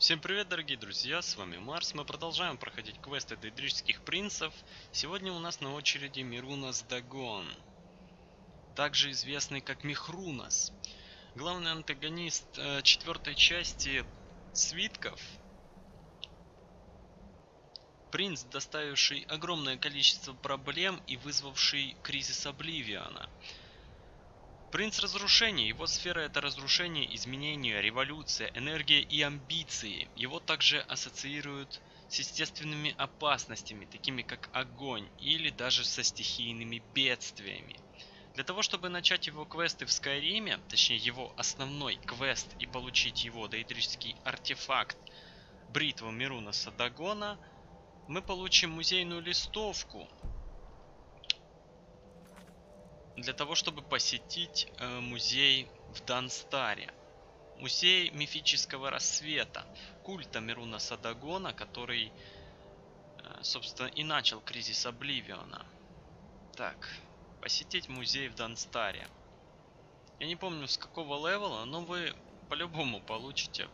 Всем привет, дорогие друзья, с вами Марс. Мы продолжаем проходить квесты Дейдрических принцев. Сегодня у нас на очереди Мирунас Дагон, также известный как Михрунас. Главный антагонист э, четвертой части Свитков. Принц, доставивший огромное количество проблем и вызвавший кризис Обливиана. Принц разрушения. Его сфера это разрушение, изменение, революция, энергия и амбиции. Его также ассоциируют с естественными опасностями, такими как огонь или даже со стихийными бедствиями. Для того, чтобы начать его квесты в Скайриме, точнее его основной квест и получить его доэдрический артефакт Бритву Мируна Садагона, мы получим музейную листовку, для того, чтобы посетить э, музей в Данстаре. Музей мифического рассвета, культа Мируна Садагона, который, э, собственно, и начал кризис Обливиона. Так, посетить музей в Данстаре. Я не помню с какого левела, но вы по-любому получите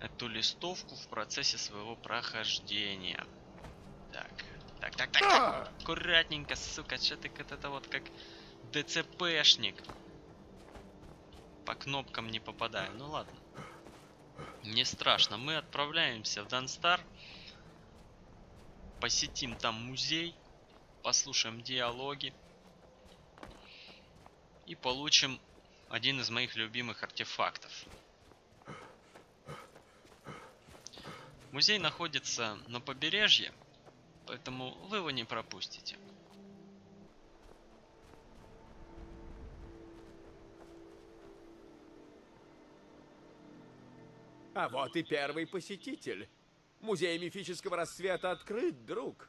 эту листовку в процессе своего прохождения. Так, так, так. Аккуратненько, сука, что ты это вот как ДЦПшник. По кнопкам не попадаю. Ну ладно. Не страшно. Мы отправляемся в Данстар. Посетим там музей. Послушаем диалоги. И получим один из моих любимых артефактов. Музей находится на побережье поэтому вы его не пропустите. А вот и первый посетитель. Музей мифического рассвета открыт, друг.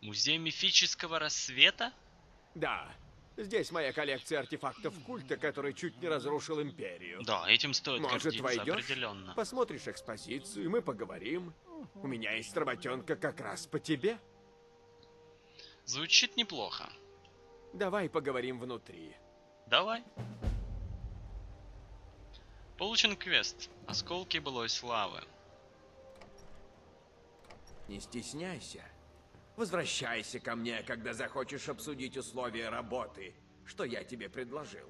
Музей мифического рассвета? Да. Здесь моя коллекция артефактов культа, который чуть не разрушил империю. Да, этим стоит Может, войдешь? определенно. Посмотришь экспозицию, мы поговорим. У меня есть работенка как раз по тебе. Звучит неплохо. Давай поговорим внутри. Давай. Получен квест. Осколки былой славы. Не стесняйся. Возвращайся ко мне, когда захочешь обсудить условия работы, что я тебе предложил.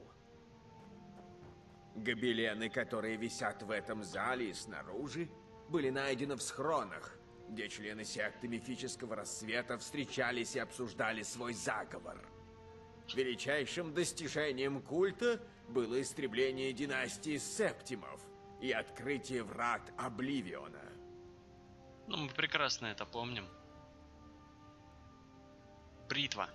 Гобелены, которые висят в этом зале и снаружи, были найдены в схронах, где члены секты мифического рассвета встречались и обсуждали свой заговор. Величайшим достижением культа было истребление династии Септимов и открытие врат Обливиона. Ну, мы прекрасно это помним. Бритва.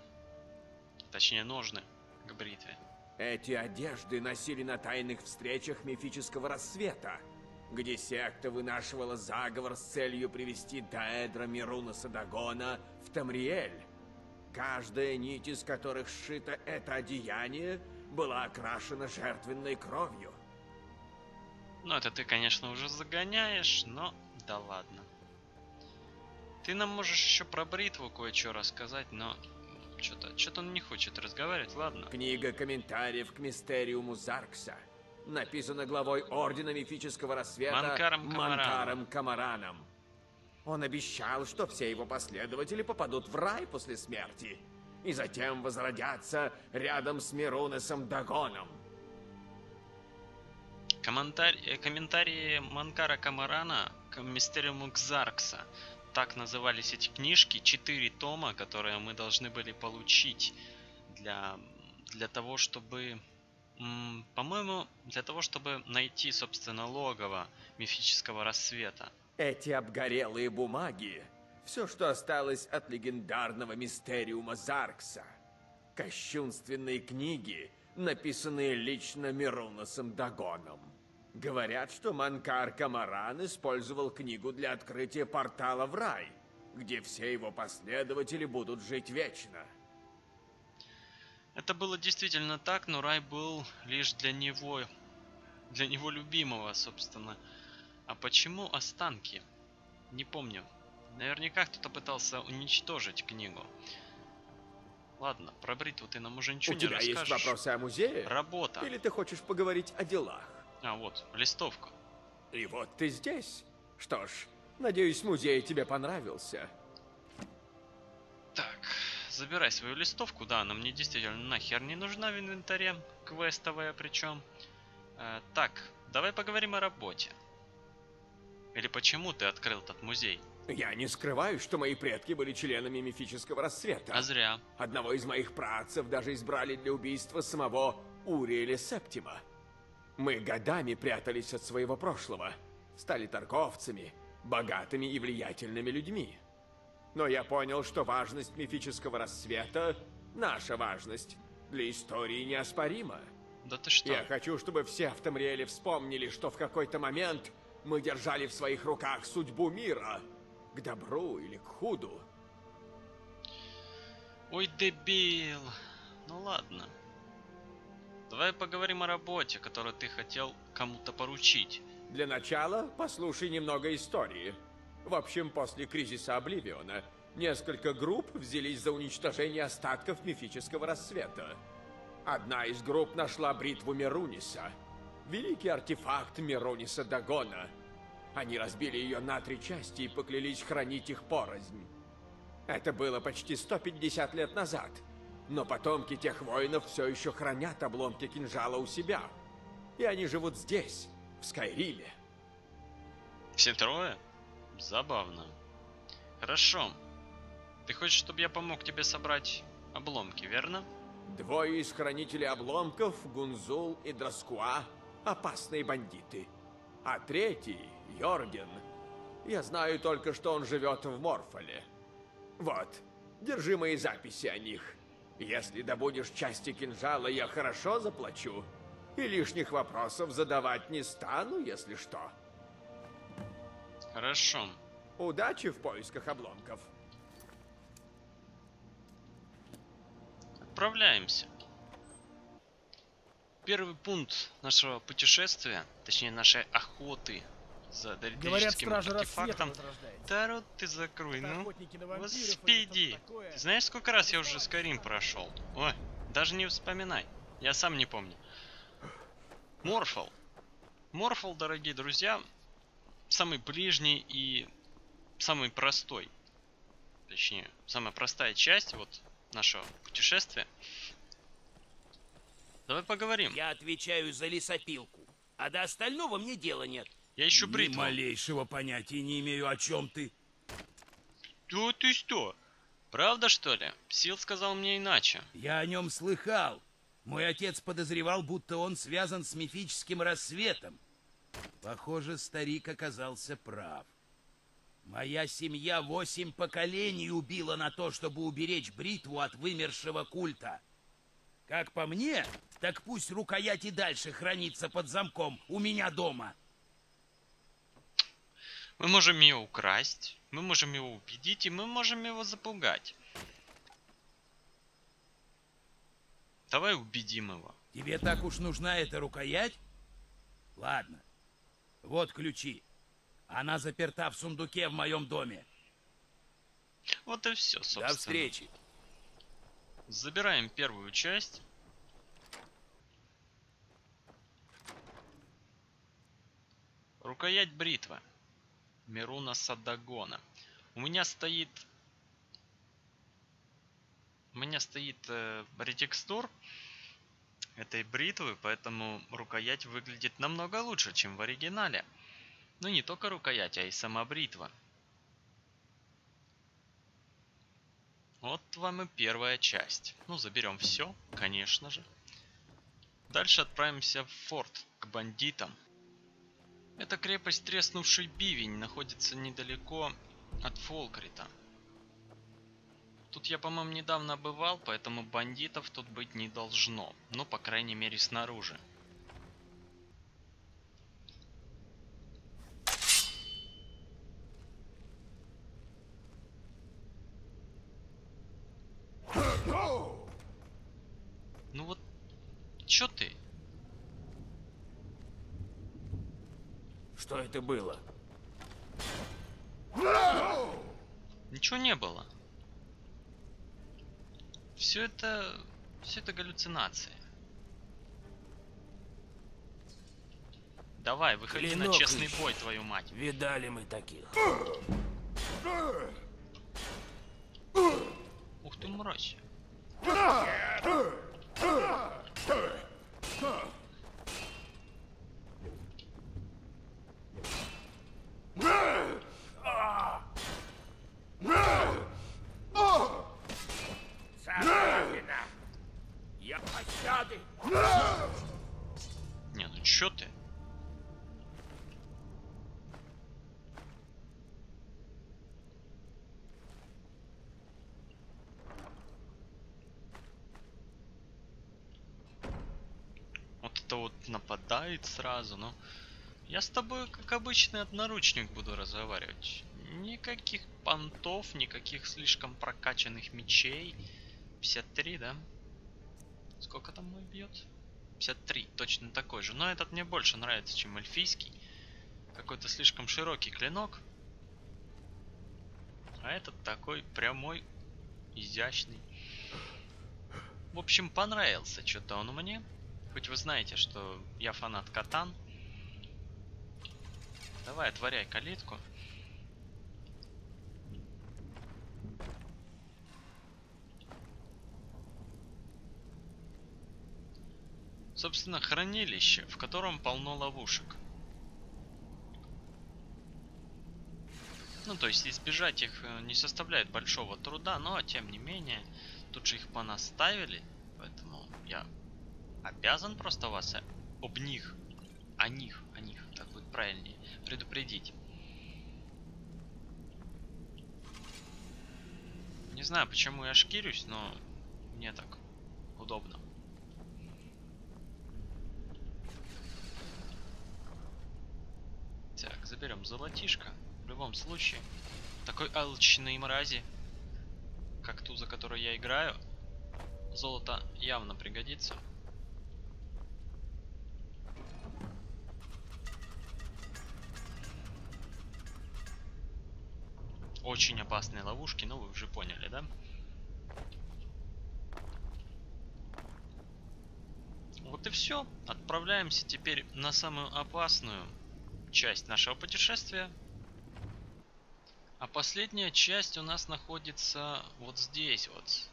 Точнее, ножны к бритве. Эти одежды носили на тайных встречах мифического рассвета, где секта вынашивала заговор с целью привести Даэдра Мируна Садагона в Тамриэль. Каждая нить, из которых сшито это одеяние, была окрашена жертвенной кровью. Ну, это ты, конечно, уже загоняешь, но да ладно. Ты нам можешь еще про бритву кое-что рассказать, но что-то что-то он не хочет разговаривать, ладно. Книга комментариев к мистериуму Заркса написана главой Ордена Мифического Рассвета Манкаром Камараном. Манкаром Камараном. Он обещал, что все его последователи попадут в рай после смерти и затем возродятся рядом с Мирунесом Дагоном. Комментарий, э, комментарии Манкара Камарана к Мистериуму Кзаркса. Так назывались эти книжки, четыре тома, которые мы должны были получить для, для того, чтобы... По-моему, для того, чтобы найти, собственно, логово мифического рассвета. Эти обгорелые бумаги — все, что осталось от легендарного мистериума Заркса. Кощунственные книги, написанные лично Мируносом Дагоном. Говорят, что Манкар Камаран использовал книгу для открытия портала в рай, где все его последователи будут жить вечно. Это было действительно так, но рай был лишь для него, для него любимого, собственно. А почему останки? Не помню. Наверняка кто-то пытался уничтожить книгу. Ладно, про бритву ты нам уже ничего У не тебя есть расскажешь. вопросы о музее? Работа. Или ты хочешь поговорить о делах? А, вот, листовка. И вот ты здесь. Что ж, надеюсь, музей тебе понравился. Забирай свою листовку. Да, она мне действительно нахер не нужна в инвентаре. Квестовая причем. Э, так, давай поговорим о работе. Или почему ты открыл этот музей? Я не скрываю, что мои предки были членами мифического рассвета. А зря. Одного из моих працев даже избрали для убийства самого Уриэля Септима. Мы годами прятались от своего прошлого, стали торговцами, богатыми и влиятельными людьми. Но я понял, что важность мифического рассвета, наша важность, для истории неоспорима. Да ты что? Я хочу, чтобы все в Тамриэле вспомнили, что в какой-то момент мы держали в своих руках судьбу мира. К добру или к худу. Ой, дебил. Ну ладно. Давай поговорим о работе, которую ты хотел кому-то поручить. Для начала послушай немного истории. В общем, после кризиса Обливиона несколько групп взялись за уничтожение остатков мифического рассвета. Одна из групп нашла бритву Меруниса, великий артефакт Меруниса Дагона. Они разбили ее на три части и поклялись хранить их порознь. Это было почти 150 лет назад, но потомки тех воинов все еще хранят обломки кинжала у себя. И они живут здесь, в Скайриме. Все трое? Забавно. Хорошо. Ты хочешь, чтобы я помог тебе собрать обломки, верно? Двое из хранителей обломков, Гунзул и Драскуа, опасные бандиты. А третий, Йорген, я знаю только, что он живет в Морфоле. Вот, держи мои записи о них. Если добудешь части кинжала, я хорошо заплачу. И лишних вопросов задавать не стану, если что. Хорошо. Удачи в поисках обломков. Отправляемся. Первый пункт нашего путешествия, точнее нашей охоты за доисторическим артефактом. Да рот ты закрой, ну. Вампиров или Господи. Ты знаешь, сколько раз я уже Скайрим прошел? Ой, даже не вспоминай. Я сам не помню. Морфол. Морфол, дорогие друзья, самый ближний и самый простой. Точнее, самая простая часть вот нашего путешествия. Давай поговорим. Я отвечаю за лесопилку, а до остального мне дела нет. Я ищу Ни бритву. малейшего понятия не имею, о чем ты. Что ты что? Правда, что ли? Сил сказал мне иначе. Я о нем слыхал. Мой отец подозревал, будто он связан с мифическим рассветом. Похоже, старик оказался прав. Моя семья восемь поколений убила на то, чтобы уберечь бритву от вымершего культа. Как по мне, так пусть рукоять и дальше хранится под замком у меня дома. Мы можем ее украсть, мы можем его убедить, и мы можем его запугать. Давай убедим его. Тебе так уж нужна эта рукоять? Ладно. Вот ключи. Она заперта в сундуке в моем доме. Вот и все, собственно. До встречи. Забираем первую часть. Рукоять бритвы. Мируна Садагона. У меня стоит... У меня стоит э, ретекстур этой бритвы, поэтому рукоять выглядит намного лучше, чем в оригинале. Ну не только рукоять, а и сама бритва. Вот вам и первая часть. Ну, заберем все, конечно же. Дальше отправимся в форт, к бандитам. Эта крепость Треснувший Бивень находится недалеко от Фолкрита. Тут я, по-моему, недавно бывал, поэтому бандитов тут быть не должно. Ну, по крайней мере, снаружи. Ну вот, чё ты? Что это было? Ничего не было. Все это... Все это галлюцинации. Давай, выходи на Клинок честный ищешь. бой, твою мать. Видали мы таких. Ух ты, мразь. Сарафина! Я пощады! Не, ну чё ты? Вот это вот нападает сразу, но... Я с тобой, как обычный одноручник, буду разговаривать. Никаких понтов, никаких слишком прокачанных мечей. 53, да? Сколько там мой бьет? 53, точно такой же. Но этот мне больше нравится, чем эльфийский. Какой-то слишком широкий клинок. А этот такой прямой, изящный. В общем, понравился что-то он мне. Хоть вы знаете, что я фанат катан. Давай, отворяй калитку. Собственно, хранилище, в котором полно ловушек. Ну, то есть избежать их э, не составляет большого труда, но тем не менее, тут же их понаставили, поэтому я обязан просто вас э, об них, о них, о них, так будет правильнее, предупредить. Не знаю, почему я шкирюсь, но мне так удобно. Так, заберем золотишко. В любом случае, такой алчной мрази, как ту, за которой я играю, золото явно пригодится. Очень опасные ловушки, ну вы уже поняли, да? Вот и все. Отправляемся теперь на самую опасную часть нашего путешествия. А последняя часть у нас находится вот здесь вот.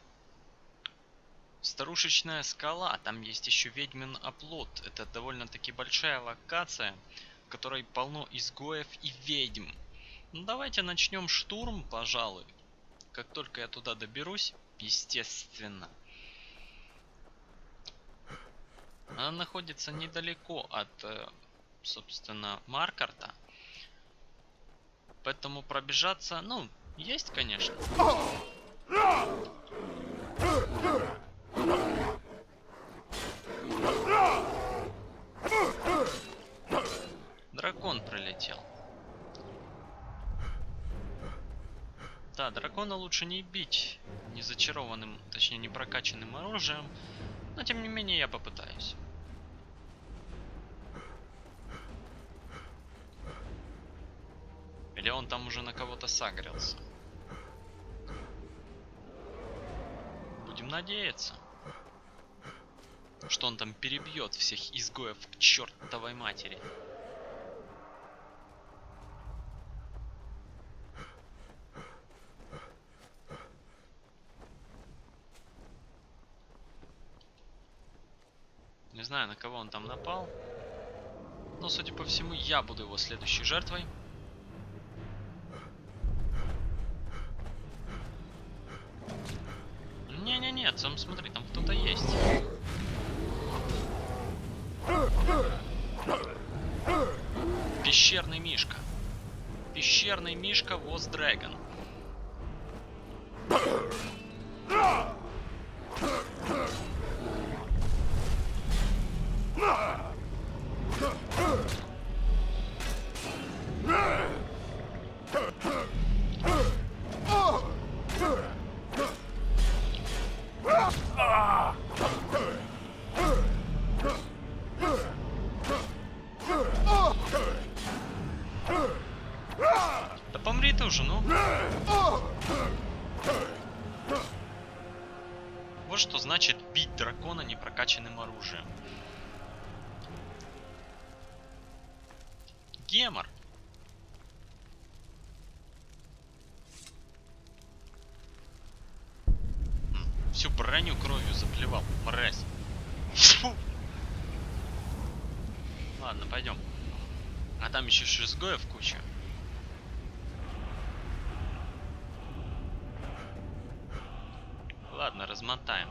Старушечная скала. Там есть еще ведьмин оплот. Это довольно-таки большая локация, в которой полно изгоев и ведьм. Ну давайте начнем штурм, пожалуй. Как только я туда доберусь, естественно. Она находится недалеко от, э, собственно, Маркарта. Поэтому пробежаться, ну, есть, конечно. Дракон прилетел. Да, дракона лучше не бить не зачарованным, точнее не прокачанным оружием, но тем не менее я попытаюсь. Или он там уже на кого-то сагрился? Будем надеяться, что он там перебьет всех изгоев к чертовой матери. Знаю, на кого он там напал. Но, судя по всему, я буду его следующей жертвой. Не-не-не, там смотри, там кто-то есть. Пещерный мишка. Пещерный мишка Воз Дрэгон. Да помри ты уже, ну. Вот что значит бить дракона непрокачанным оружием. гемор. М, Всю броню кровью заплевал, мразь. Ладно, пойдем. А там еще шизгоев куча. Ладно, размотаем.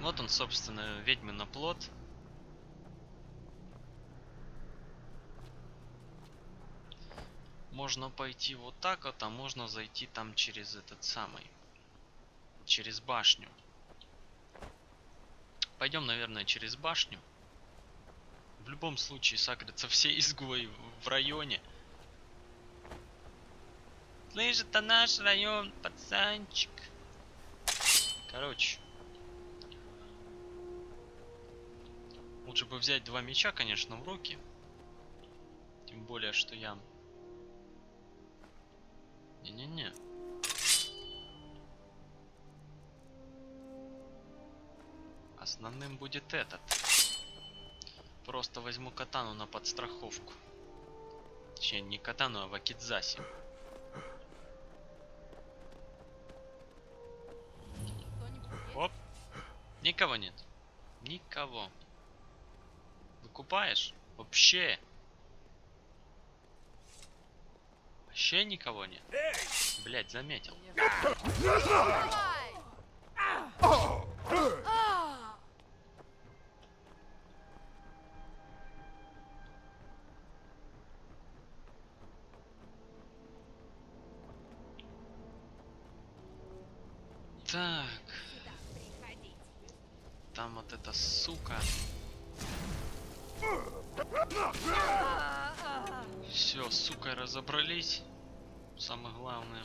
Вот он, собственно, ведьмин оплот. Можно пойти вот так вот, а можно зайти там через этот самый. Через башню. Пойдем, наверное, через башню. В любом случае сагрятся все изгои в районе. Слышь, это наш район, пацанчик. Короче. Лучше бы взять два меча, конечно, в руки. Тем более, что я... Не-не-не. Основным будет этот. Просто возьму катану на подстраховку. Точнее, не катану, а вакидзаси. Оп. Никого нет. Никого. Выкупаешь? Вообще. Вообще никого нет. Блять, заметил. Так. Там вот эта сука. Все, сука, разобрались. Самое главное.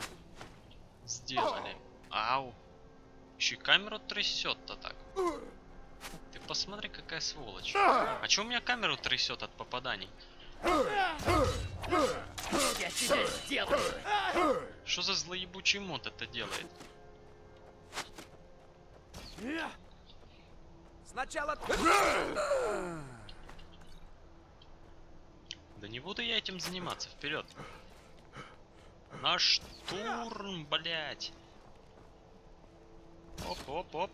Сделали. Ау. Еще и камеру трясет-то так. Ты посмотри, какая сволочь. А че у меня камеру трясет от попаданий? Я тебя сделаю! Что за злоебучий мод это делает? Сначала... Да не буду я этим заниматься, вперед. На штурм, блять. Оп, оп, оп.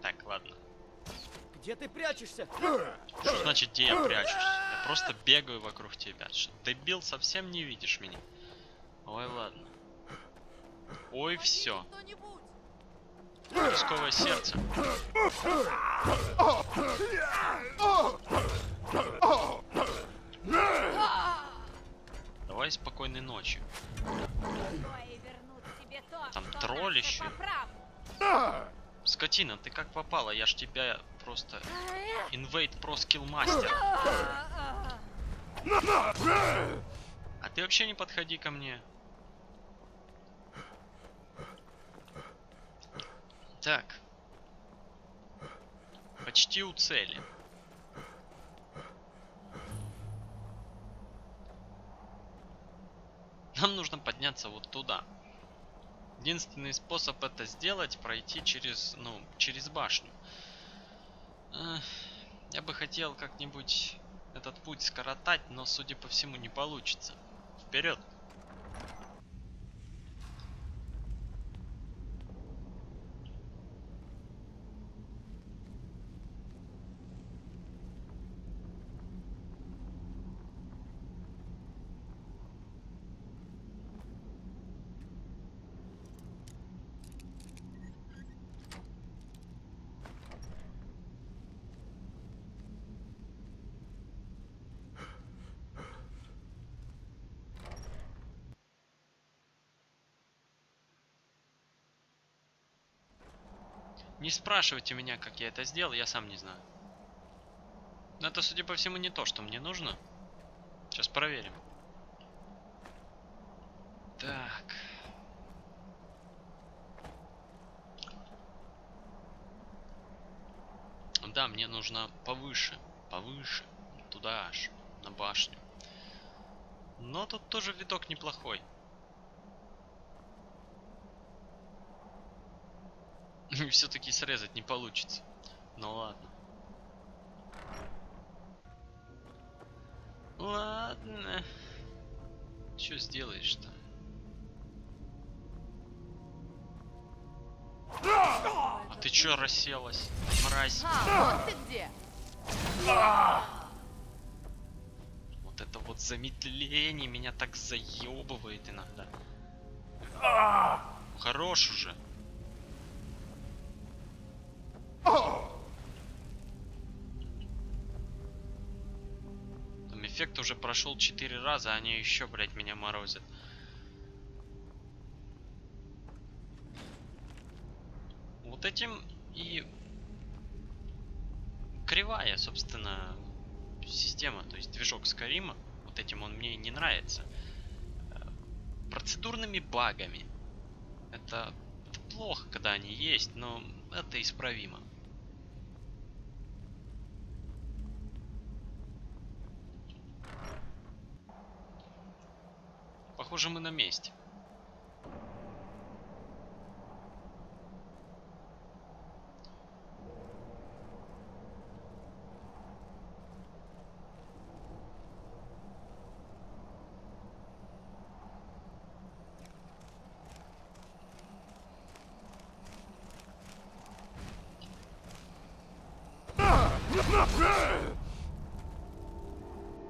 Так, ладно. Где ты прячешься? Что значит, где я прячусь? Я просто бегаю вокруг тебя. Что, дебил, совсем не видишь меня? Ой, ладно. Ой, все. Рисковое сердце. Давай спокойной ночи. Там тролль еще. Скотина, ты как попала? Я ж тебя просто... Pro Skill Master. А ты вообще не подходи ко мне. Так. Почти у цели. Нам нужно подняться вот туда. Единственный способ это сделать, пройти через, ну, через башню. Я бы хотел как-нибудь этот путь скоротать, но, судя по всему, не получится. Вперед! Не спрашивайте меня, как я это сделал, я сам не знаю. Но это, судя по всему, не то, что мне нужно. Сейчас проверим. Так. Да, мне нужно повыше, повыше, туда аж, на башню. Но тут тоже видок неплохой. Все-таки срезать не получится. Ну ладно. Ладно. Что сделаешь-то? А ты чё расселась, мразь? А, вот ты где. Вот это вот замедление меня так заебывает иногда. Хорош уже. Эффект уже прошел 4 раза, они еще, блядь, меня морозят. Вот этим и кривая, собственно, система, то есть движок Скарима. Вот этим он мне не нравится. Э, Процедурными багами. Это плохо, когда они есть, но это исправимо. Похоже, мы на месте.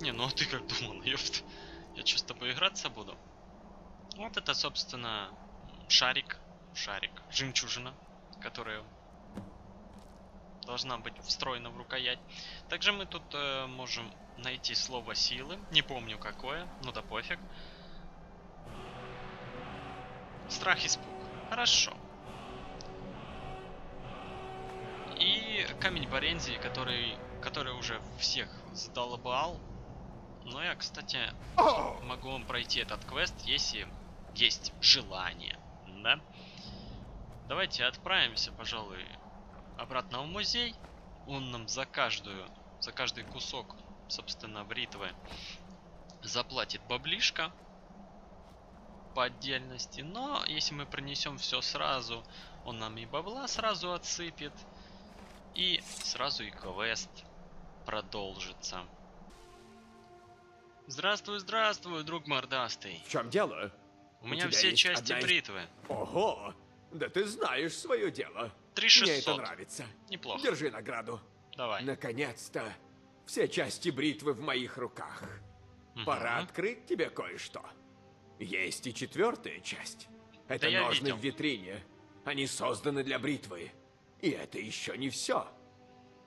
Не, ну а ты как думал, ёпт? Я что, с тобой играться буду? Вот это, собственно, шарик. Шарик. Жемчужина, которая должна быть встроена в рукоять. Также мы тут э, можем найти слово силы. Не помню какое, ну да пофиг. Страх, испуг. Хорошо. И камень Борензии, который, который уже всех задолбал. Но я, кстати, могу вам пройти этот квест, если есть желание. Да? Давайте отправимся, пожалуй, обратно в музей. Он нам за каждую, за каждый кусок, собственно, бритвы заплатит баблишка по отдельности. Но если мы принесем все сразу, он нам и бабла сразу отсыпет. И сразу и квест продолжится. Здравствуй, здравствуй, друг мордастый. В чем дело? У меня все части одна бритвы. Ого! Да ты знаешь свое дело. Три Мне это 600. нравится. Неплохо. Держи награду. Давай. Наконец-то. Все части бритвы в моих руках. Пора Мгм. открыть тебе кое-что. Есть и четвертая часть. Это Да ножны в витрине. Они созданы для бритвы. И это еще не все.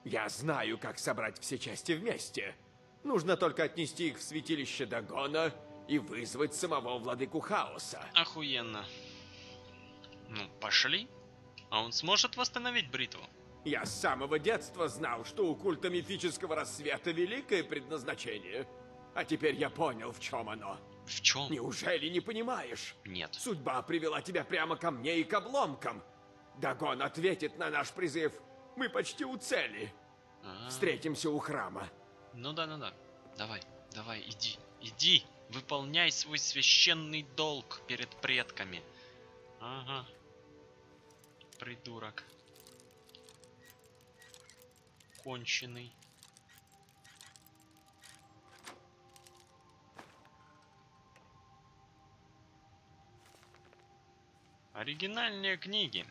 Я знаю, как собрать все части вместе. Нужно только отнести их в святилище Дагона и вызвать самого владыку хаоса. Охуенно. Ну, пошли. А он сможет восстановить бритву? Я с самого детства знал, что у культа мифического рассвета великое предназначение. А теперь я понял, в чем оно. В чем? Неужели не понимаешь? Нет. Судьба привела тебя прямо ко мне и к обломкам. Дагон ответит на наш призыв. Мы почти у цели. А, Встретимся у храма. Ну да, ну да. Давай, давай, иди, иди. Выполняй свой священный долг перед предками. Ага. Придурок. Конченый. Оригинальные книги.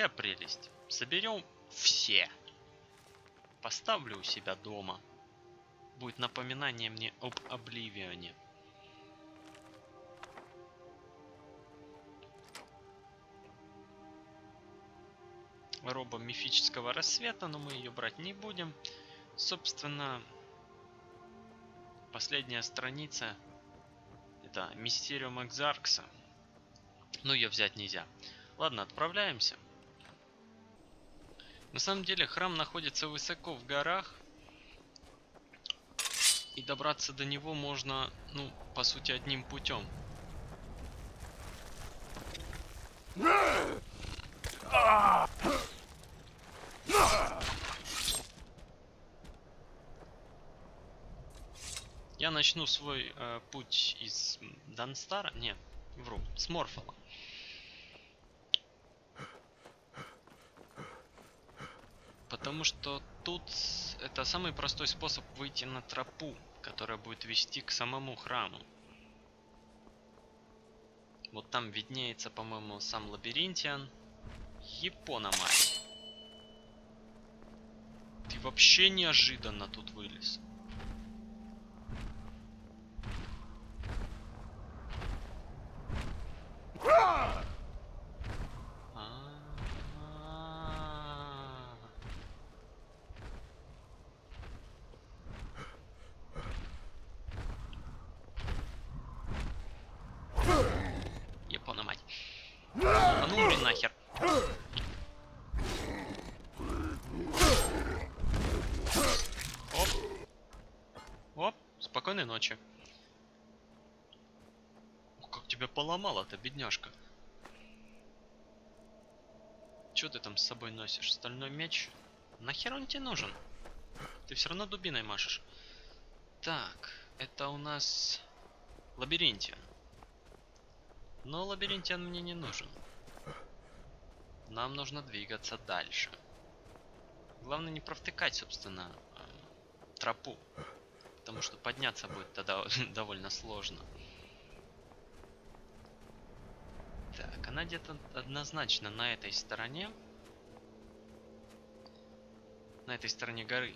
Какая прелесть. Соберем все. Поставлю у себя дома. Будет напоминание мне об Обливионе. Роба мифического рассвета, но мы ее брать не будем. Собственно, последняя страница это Мистериум Экзаркса. Но ее взять нельзя. Ладно, отправляемся. На самом деле храм находится высоко в горах. И добраться до него можно, ну, по сути, одним путем. Я начну свой э, путь из Данстара. Нет, Вру, с Морфола. Потому что тут это самый простой способ выйти на тропу, которая будет вести к самому храму. Вот там виднеется, по-моему, сам лабиринтиан. Япона мать. Ты вообще неожиданно тут вылез. А. Япона мать. А ну умри нахер. Оп. Оп, спокойной ночи. О, поломало-то, бедняжка. Чё ты там с собой носишь? Стальной меч? Нахер он тебе нужен? Ты все равно дубиной машешь. Так, это у нас лабиринтиан. Но лабиринтиан мне не нужен. Нам нужно двигаться дальше. Главное не провтыкать, собственно, э, тропу. Потому что подняться будет тогда довольно сложно. Так, она где-то однозначно на этой стороне. На этой стороне горы.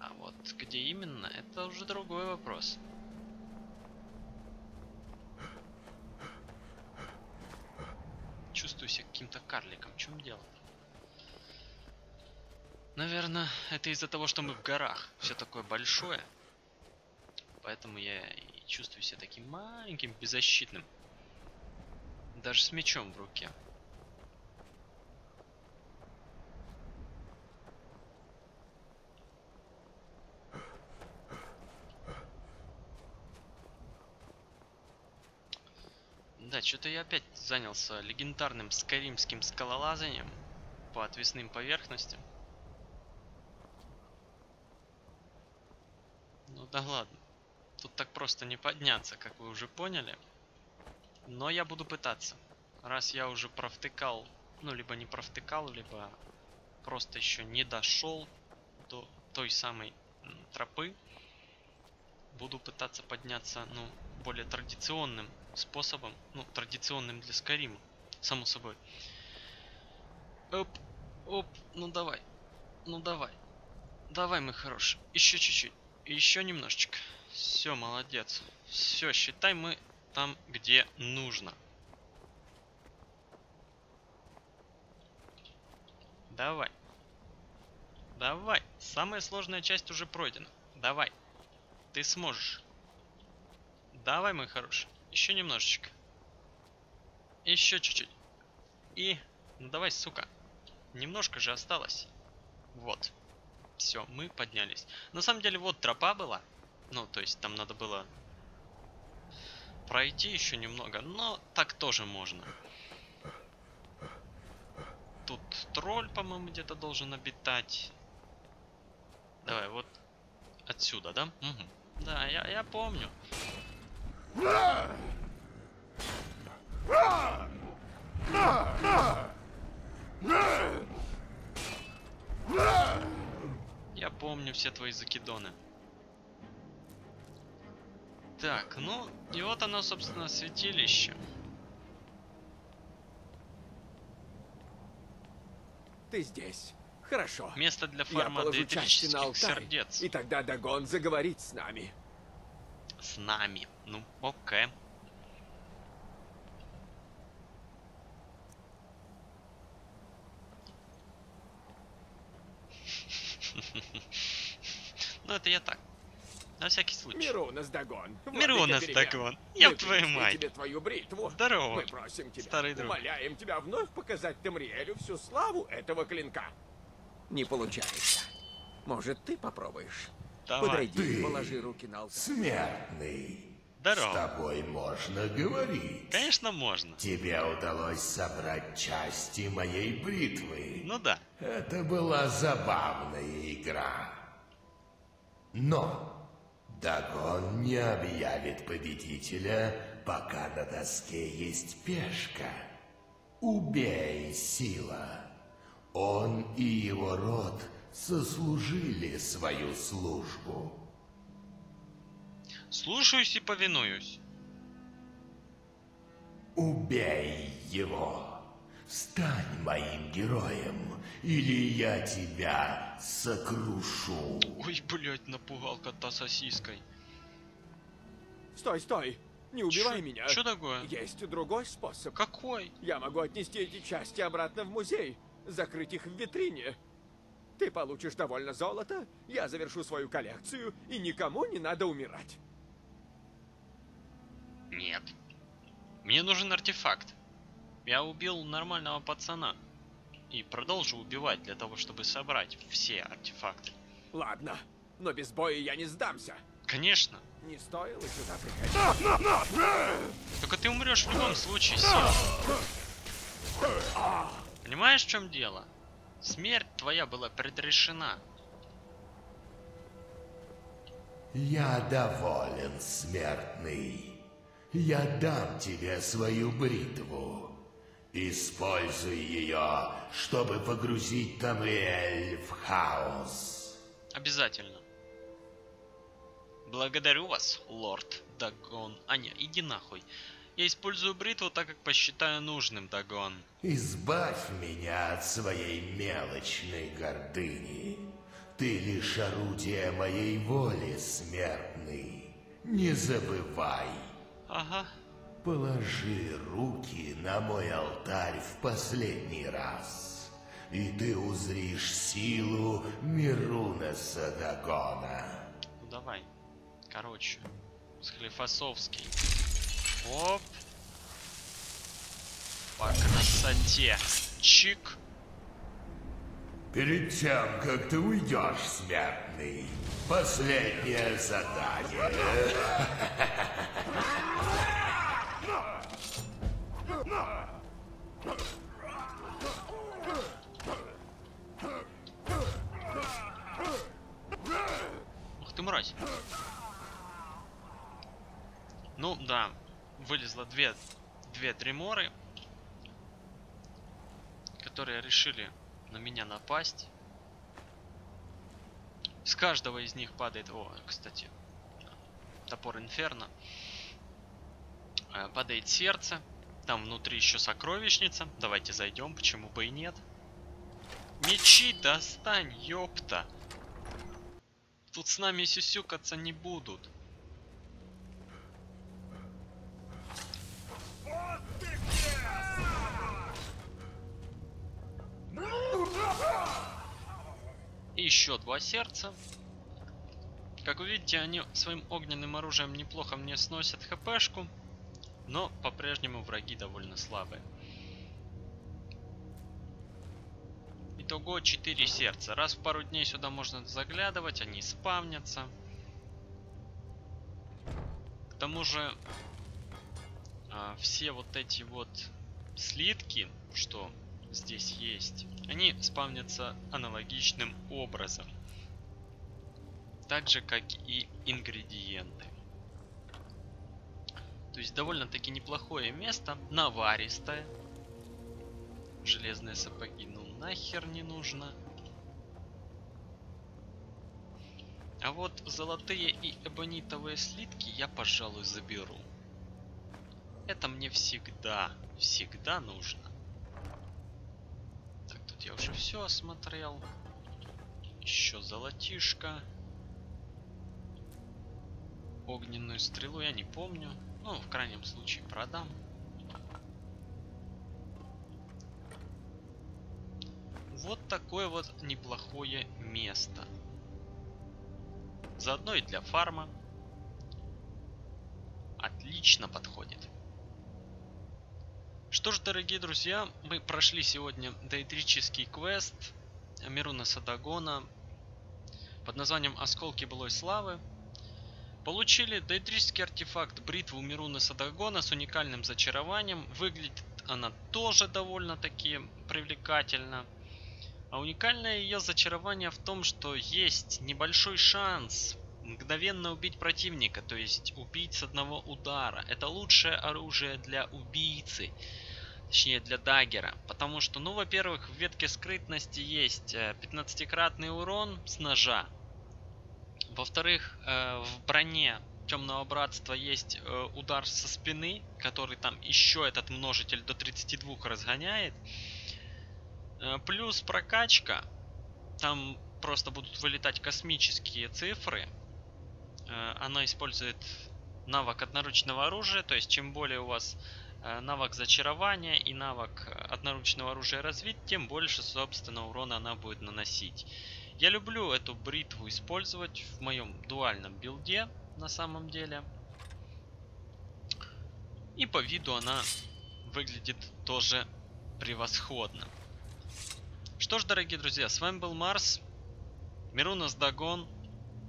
А вот где именно, это уже другой вопрос. Чувствую себя каким-то карликом. В чем дело? Наверное, это из-за того, что мы в горах. Все такое большое. Поэтому я и чувствую себя таким маленьким, беззащитным. Даже с мечом в руке. Да, что-то я опять занялся легендарным скаримским скалолазанием по отвесным поверхностям. Ну да ладно. Тут так просто не подняться, как вы уже поняли. Но я буду пытаться. Раз я уже провтыкал, ну либо не провтыкал, либо просто еще не дошел до той самой тропы, буду пытаться подняться, ну, более традиционным способом, ну, традиционным для Скарима, само собой. Оп, оп, ну давай, ну давай, давай, мой хороший, еще чуть-чуть, еще немножечко. Все, молодец. Все, считай, мы там, где нужно. Давай. Давай. Самая сложная часть уже пройдена. Давай. Ты сможешь. Давай, мой хороший. Еще немножечко. Еще чуть-чуть. И... Ну давай, сука. Немножко же осталось. Вот. Все, мы поднялись. На самом деле, вот тропа была. Ну, то есть там надо было пройти еще немного, но так тоже можно. Тут тролль, по-моему, где-то должен обитать. Давай, вот отсюда, да? Угу. Да, я, я помню. Я помню все твои закидоны. Так, ну, и вот оно, собственно, святилище. Ты здесь. Хорошо. Место для диэтерических алтарь, сердец. и тогда Дагон заговорит с нами. С нами. Ну, окей. Ну, это я так. На всякий случай. Миру нас Дагон. Миру владыка нас перемен. Дагон. Мы Ёб твою мать. тебе твою бритву. Здорово. Мы просим тебя, старый друг. умоляем тебя вновь показать Тамриэлю всю славу этого клинка. Не получается. Может, ты попробуешь? Давай. Подойди, Ты. положи руки на алтарь. Смертный. С Здорово. тобой можно говорить. Конечно, можно. Тебе удалось собрать части моей бритвы. Ну да. Это была забавная игра. Но Дагон не объявит победителя, пока на доске есть пешка. Убей, сила. Он и его род сослужили свою службу. Слушаюсь и повинуюсь. Убей его. Стань моим героем, или я тебя сокрушу. Ой, блядь, напугал кота сосиской. Стой, стой! Не убивай Чё- меня! чё такое? Есть другой способ. Какой? Я могу отнести эти части обратно в музей, закрыть их в витрине. Ты получишь довольно золота, я завершу свою коллекцию, и никому не надо умирать. Нет. Мне нужен артефакт. Я убил нормального пацана. И продолжу убивать для того, чтобы собрать все артефакты. Ладно, но без боя я не сдамся. Конечно. Не стоило сюда приходить. Только ты умрешь в любом случае, Сила. Понимаешь, в чем дело? Смерть твоя была предрешена. Я доволен, смертный. Я дам тебе свою бритву. Используй ее, чтобы погрузить Тамриэль в хаос. Обязательно. Благодарю вас, лорд Дагон. А не, иди нахуй. Я использую бритву так, как посчитаю нужным, Дагон. Избавь меня от своей мелочной гордыни. Ты лишь орудие моей воли, смертный. Не забывай. Ага. Положи руки на мой алтарь в последний раз, и ты узришь силу Мирунаса Дагона. Ну давай. Короче. Склифосовский. Оп. По красоте. Чик. Перед тем, как ты уйдешь, смертный, последнее задание. Мразь. Ну, да. Вылезло две, две треморы, которые решили на меня напасть. С каждого из них падает... О, кстати, топор Инферно. Э, Падает сердце. Там внутри еще сокровищница. Давайте зайдем, почему бы и нет. Мечи достань, ёпта. Тут с нами сюсюкаться не будут. И еще два сердца. Как вы видите, они своим огненным оружием неплохо мне сносят хпшку. Но по-прежнему враги довольно слабые. Итого 4 сердца. Раз в пару дней сюда можно заглядывать, они спавнятся. К тому же а, все вот эти вот слитки, что здесь есть, они спавнятся аналогичным образом. Так же, как и ингредиенты. То есть довольно-таки неплохое место, наваристое. Железные сапоги, ну нахер не нужно. А вот золотые и эбонитовые слитки я, пожалуй, заберу. Это мне всегда, всегда нужно. Так, тут я уже все осмотрел. Еще золотишко. Огненную стрелу я не помню. Ну, в крайнем случае продам. Вот такое вот неплохое место. Заодно и для фарма. Отлично подходит. Что ж, дорогие друзья, мы прошли сегодня доэтрический квест Мируна Садагона под названием «Осколки былой славы». Получили доэтрический артефакт бритву Мируна Садагона с уникальным зачарованием. Выглядит она тоже довольно-таки привлекательно. А уникальное ее зачарование в том, что есть небольшой шанс мгновенно убить противника, то есть убить с одного удара. Это лучшее оружие для убийцы, точнее для даггера. Потому что, ну, во-первых, в ветке скрытности есть 15-кратный урон с ножа. Во-вторых, в броне Темного Братства есть удар со спины, который там еще этот множитель до 32 разгоняет. Плюс прокачка. Там просто будут вылетать космические цифры. Э, она использует навык одноручного оружия, то есть чем более у вас э, навык зачарования и навык одноручного оружия развит, тем больше, собственно, урона она будет наносить. Я люблю эту бритву использовать в моем дуальном билде, на самом деле. И по виду она выглядит тоже превосходно. Что ж, дорогие друзья, с вами был Марс. Мирунас Дагон.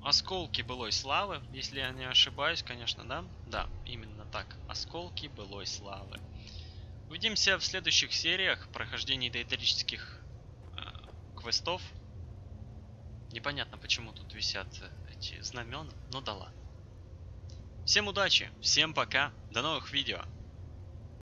Осколки былой славы, если я не ошибаюсь, конечно, да? Да, именно так. Осколки былой славы. Увидимся в следующих сериях прохождений доэтерических э, квестов. Непонятно, почему тут висят эти знамена, но да ладно. Всем удачи, всем пока, до новых видео.